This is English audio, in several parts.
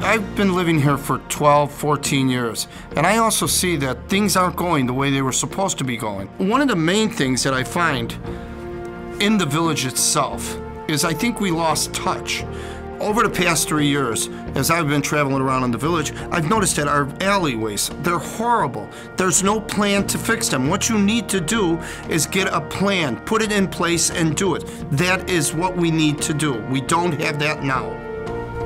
I've been living here for 12, 14 years, and I also see that things aren't going the way they were supposed to be going. One of the main things that I find in the village itself is I think we lost touch. Over the past three years, as I've been traveling around in the village, I've noticed that our alleyways, they're horrible. There's no plan to fix them. What you need to do is get a plan, put it in place, and do it. That is what we need to do. We don't have that now.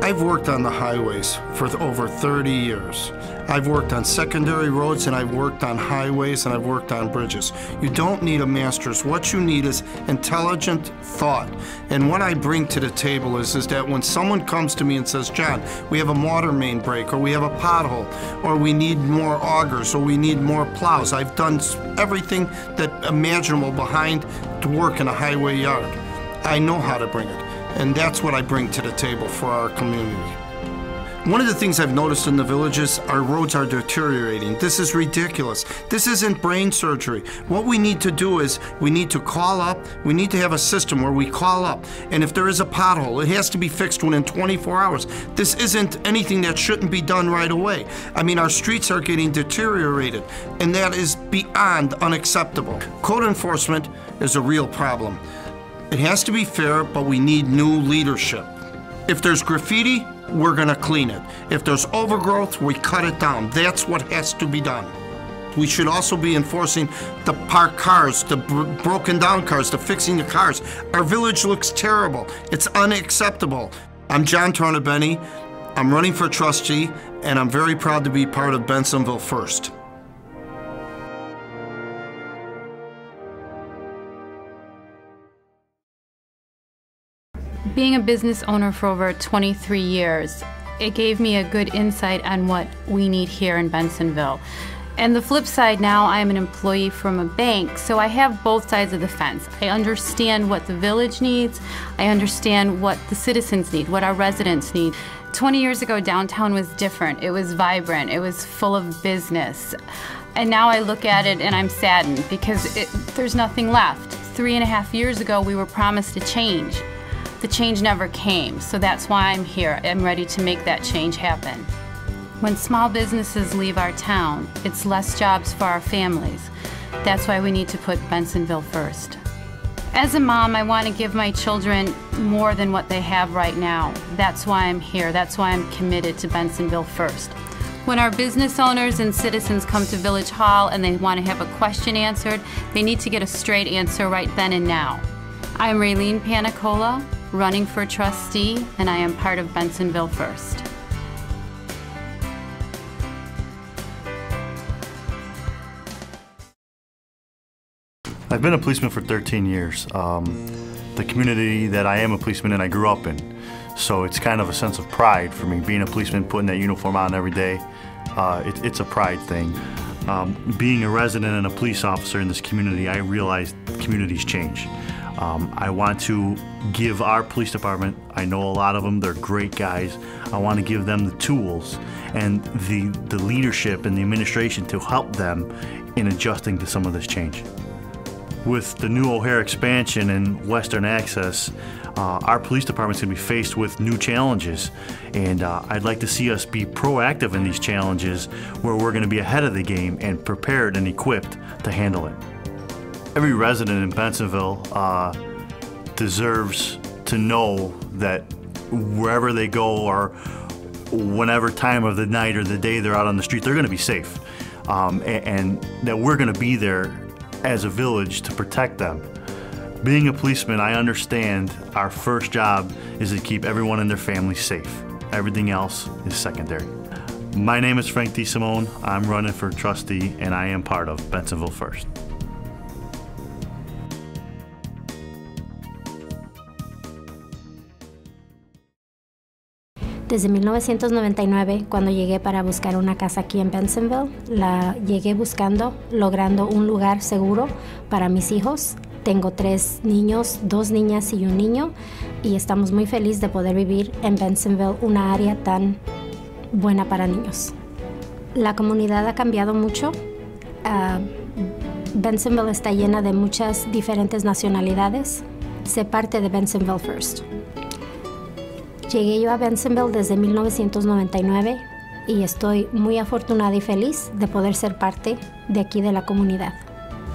I've worked on the highways for over 30 years. I've worked on secondary roads and I've worked on highways and I've worked on bridges. You don't need a master's. What you need is intelligent thought. And what I bring to the table is, is that when someone comes to me and says, John, we have a water main break or we have a pothole or we need more augers or we need more plows. I've done everything that imaginable behind to work in a highway yard. I know how to bring it. And that's what I bring to the table for our community. One of the things I've noticed in the villages, our roads are deteriorating. This is ridiculous. This isn't brain surgery. What we need to do is we need to call up, we need to have a system where we call up, and if there is a pothole, it has to be fixed within 24 hours. This isn't anything that shouldn't be done right away. I mean, our streets are getting deteriorated, and that is beyond unacceptable. Code enforcement is a real problem. It has to be fair, but we need new leadership. If there's graffiti, we're gonna clean it. If there's overgrowth, we cut it down. That's what has to be done. We should also be enforcing the parked cars, the br broken down cars, the fixing the cars. Our village looks terrible. It's unacceptable. I'm John Tornabene. I'm running for trustee, and I'm very proud to be part of Bensenville First. Being a business owner for over 23 years, it gave me a good insight on what we need here in Bensenville. And the flip side now, I'm an employee from a bank, so I have both sides of the fence. I understand what the village needs, I understand what the citizens need, what our residents need. 20 years ago, downtown was different. It was vibrant, it was full of business. And now I look at it and I'm saddened because it, there's nothing left. Three and a half years ago, we were promised a change the change never came, so that's why I'm here. I'm ready to make that change happen. When small businesses leave our town, it's less jobs for our families. That's why we need to put Bensenville first. As a mom, I want to give my children more than what they have right now. That's why I'm here. That's why I'm committed to Bensenville first. When our business owners and citizens come to Village Hall and they want to have a question answered, they need to get a straight answer right then and now. I'm Rayleen Panicola, running for trustee, and I am part of Bensenville First. I've been a policeman for 13 years. Um, the community that I am a policeman in, I grew up in. So it's kind of a sense of pride for me, being a policeman, putting that uniform on every day. Uh, it, it's a pride thing. Um, being a resident and a police officer in this community, I realize communities change. Um, I want to give our police department, I know a lot of them, they're great guys. I want to give them the tools and the, the leadership and the administration to help them in adjusting to some of this change. With the new O'Hare expansion and Western Access, uh, our police department's going to be faced with new challenges. And uh, I'd like to see us be proactive in these challenges where we're going to be ahead of the game and prepared and equipped to handle it. Every resident in Bensenville uh, deserves to know that wherever they go or whenever time of the night or the day they're out on the street, they're going to be safe. Um, and, and that we're going to be there as a village to protect them. Being a policeman, I understand our first job is to keep everyone and their family safe. Everything else is secondary. My name is Frank D. DeSimone. I'm running for trustee and I am part of Bensenville First. Desde 1999, cuando llegué para buscar una casa aquí en Bensenville, la llegué buscando, logrando un lugar seguro para mis hijos. Tengo tres niños, dos niñas y un niño, y estamos muy felices de poder vivir en Bensenville, una área tan buena para niños. La comunidad ha cambiado mucho. Uh, Bensenville está llena de muchas diferentes nacionalidades. Sé parte de Bensenville First. Llegué yo a Bensonville desde 1999 y estoy muy afortunada y feliz de poder ser parte de aquí de la comunidad.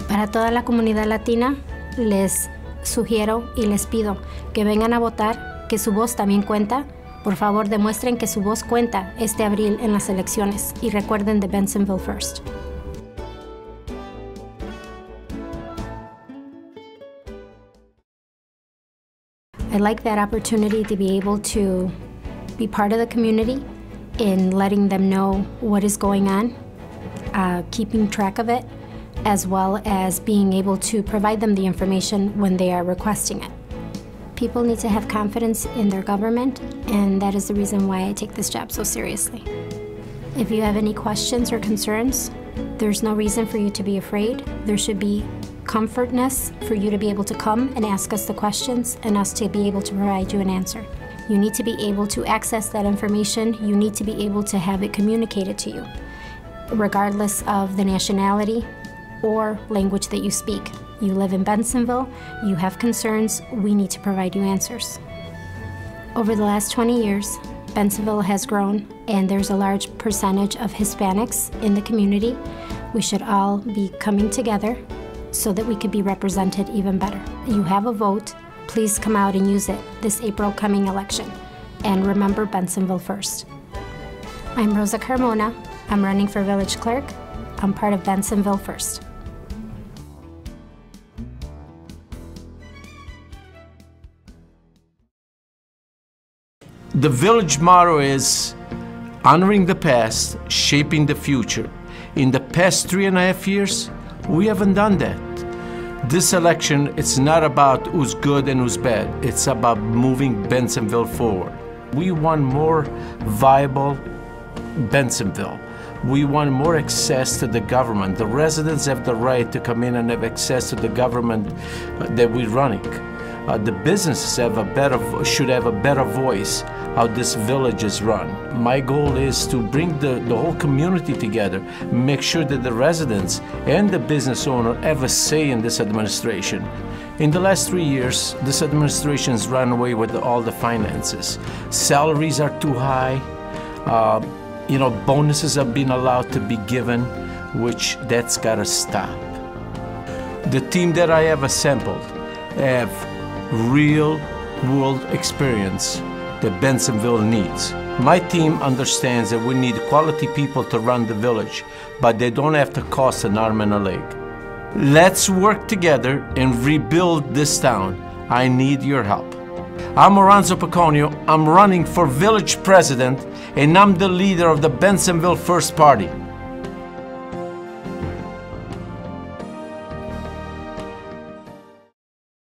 Para toda la comunidad latina, les sugiero y les pido que vengan a votar, que su voz también cuenta. Por favor, demuestren que su voz cuenta este abril en las elecciones y recuerden de Bensonville First. I like that opportunity to be able to be part of the community in letting them know what is going on, uh, keeping track of it, as well as being able to provide them the information when they are requesting it. People need to have confidence in their government, and that is the reason why I take this job so seriously. If you have any questions or concerns, there's no reason for you to be afraid. There should be comfortness for you to be able to come and ask us the questions and us to be able to provide you an answer. You need to be able to access that information. You need to be able to have it communicated to you, regardless of the nationality or language that you speak. You live in Bensenville, you have concerns, we need to provide you answers. Over the last 20 years, Bensenville has grown, and there's a large percentage of Hispanics in the community. We should all be coming together so that we could be represented even better. You have a vote. Please come out and use it this April coming election. And remember Bensenville first. I'm Rosa Carmona. I'm running for village clerk. I'm part of Bensenville First. The village motto is honoring the past, shaping the future. In the past three and a half years, we haven't done that. This election, it's not about who's good and who's bad. It's about moving Bensenville forward. We want more viable Bensenville. We want more access to the government. The residents have the right to come in and have access to the government that we're running. Uh, the businesses have a better, should have a better voice how this village is run. My goal is to bring the, the whole community together, make sure that the residents and the business owner have a say in this administration. In the last three years, this administration has run away with all the finances. Salaries are too high. Uh, you know, bonuses have been allowed to be given, which that's got to stop. The team that I have assembled have real world experience that Bensenville needs. My team understands that we need quality people to run the village, but they don't have to cost an arm and a leg. Let's work together and rebuild this town. I need your help. I'm Oronzo Peconio. I'm running for village president, and I'm the leader of the Bensenville First Party.